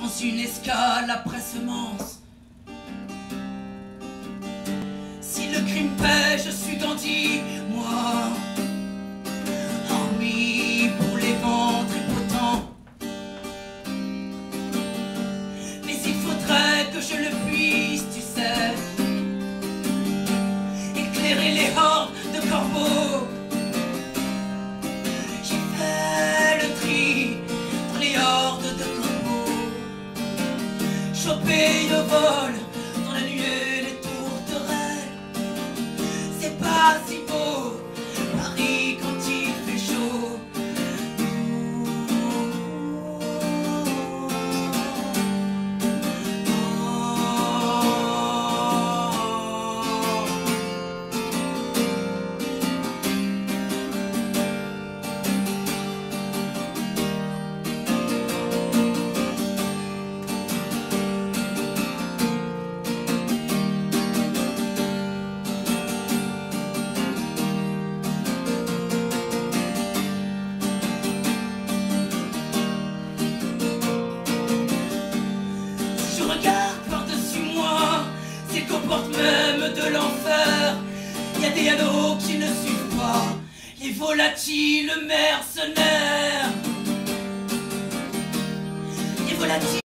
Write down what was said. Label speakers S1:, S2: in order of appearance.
S1: dans une escale après semence. Si le crime paie, je suis dandy, moi. Hormis pour les ventres impotents. Mais il faudrait que je le puisse, tu sais. Éclairer les hordes de corbeaux. Choper le vol dans la nuée, les tourterelles. C'est pas si s'il comporte même de l'enfer. Y a des anneaux qui ne suivent pas, les volatiles mercenaires. Les volatiles.